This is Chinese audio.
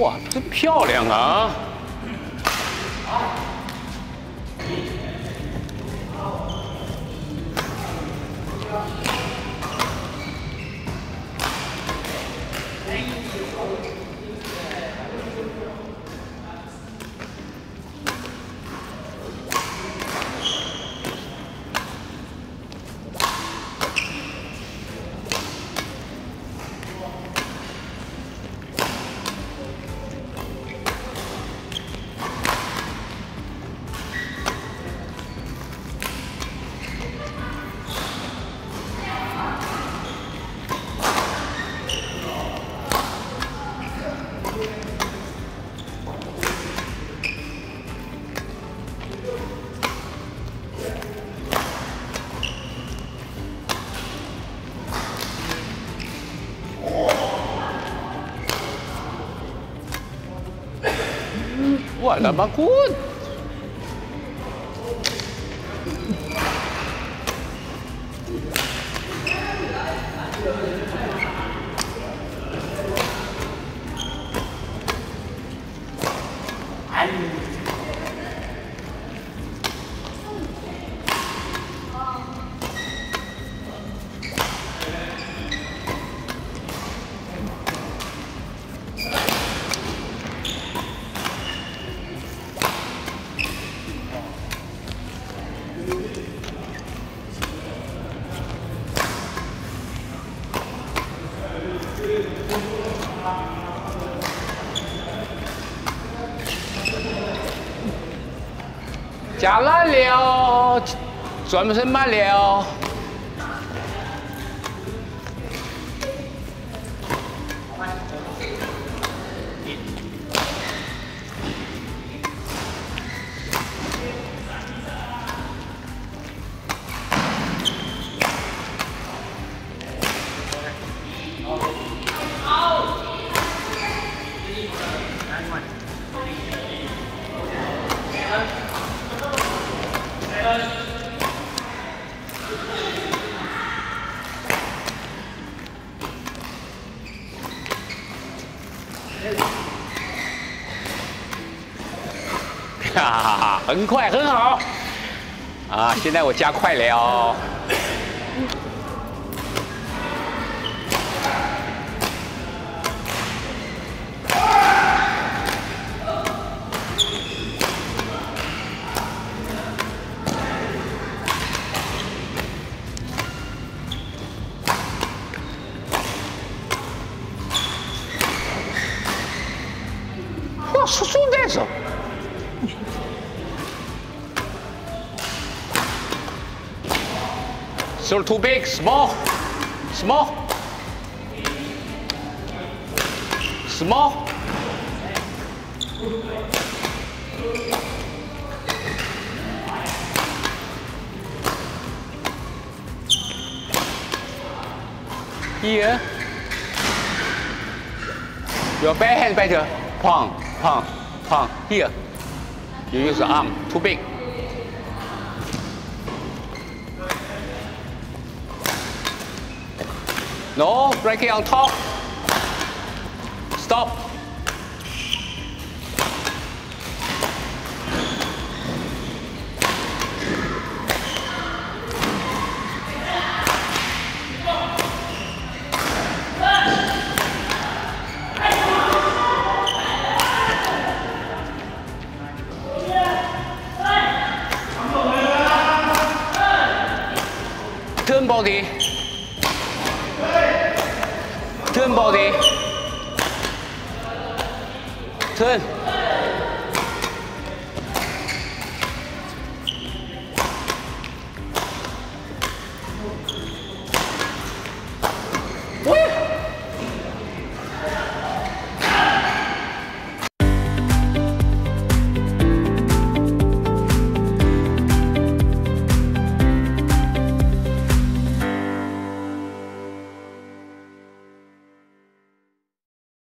哇，真漂亮啊！好，Buatlah bangkut. 加辣了，专门买了。哈哈哈，很快，很好。啊，现在我加快了。No, su. Still too big, small, small, small. Here, your bare hand better, pong palm, palm. Here. You use the arm. Too big. No, break it on top. Stop. 든 버디 든 버디 든